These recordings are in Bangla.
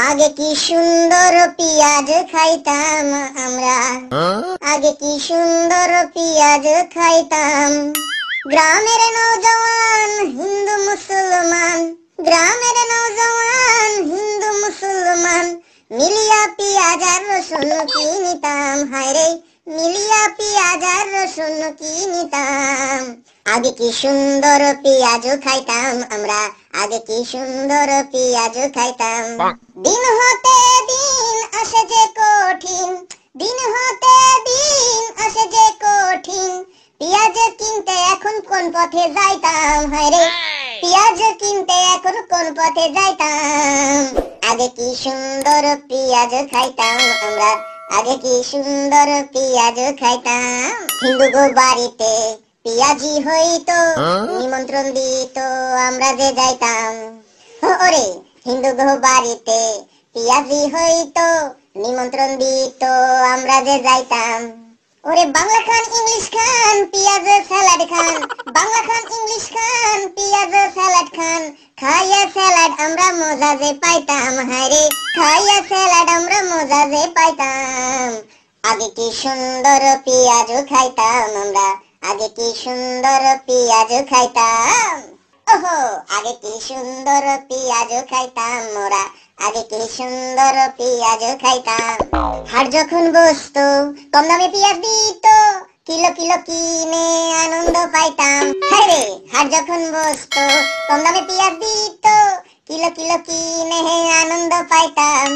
আগে কি সুন্দর পিয়াজ খাইতাম আমরা? আগে কি সুন্দর পিয়াজ খাইতাম? গ্রামের নৌজওয়ান হিন্দু মুসলমান গ্রামের রসুন কি নিতাম? আগে কি সুন্দর পেঁয়াজ খাইতাম আমরা আগে কি সুন্দর পেঁয়াজ খাইতাম। দিন হতে দিন আসে যে কঠিন দিন হতে দিন আসে যে কঠিন। পেঁয়াজ কিনতে এখন কোন পথে যাইতাম? হায়রে পেঁয়াজ কিনতে এখন কোন পথে যাইতাম? আগে কি সুন্দর পেঁয়াজ খাইতাম আমরা আগে কি সুন্দর পেঁয়াজ খাইতাম? হিন্দু গো বাড়িতে পেঁয়াজি হইতো, নিমন্ত্রণ দিত, আমরা যে যাইতাম। ওরে হিন্দু গো বাড়িতে পেঁয়াজি হইতো, নিমন্ত্রণ দিত, আমরা যে যাইতাম। ওরে, বাংলা খান, ইংলিশ খান, পেঁয়াজ, স্যালাড খান। বাংলা খান, ইংলিশ খান, পেঁয়াজ, স্যালাড খান। স্যালাড আমরা পাইতাম খাইয়া স্যালাড আমরা পাইতাম। আগে কি সুন্দর পেঁয়াজ খাইতাম আমরা, আগে কি সুন্দর পেঁয়াজ খাইতাম। ওহো, আগে কি সুন্দর পেঁয়াজ খাইতাম মোরা আগে কি সুন্দর পেঁয়াজ খাইতাম। হাট যখন বসতো, কম দামে পেঁয়াজ দিত, কিলো কিলো কিনে আনন্দ পাইতাম। হ্যাঁ রে হাট যখন বসতো কম দামে পেঁয়াজ দিত, কিলো কিলো কিনে আনন্দ পাইতাম।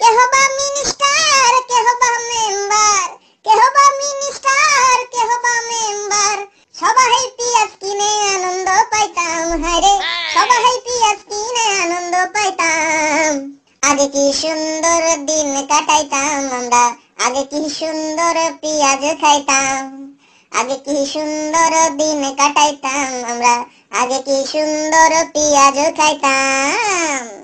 কেহ বা মিনিস্টার কেহ বা মেম্বার কেহ বা মিনিস্টার কেহ বা মেম্বার সবাই পেঁয়াজ কিনে আনন্দ পাইতাম, হায়রে, সবাই পেঁয়াজ কিনে আনন্দ পাইতাম। আগে কি সুন্দর দিন কাটাইতাম আমরা, আগে কি সুন্দর পেঁয়াজ খাইতাম। আগে কি সুন্দর দিন কাটাইতাম আমরা আগে কি সুন্দর পেঁয়াজ খাইতাম।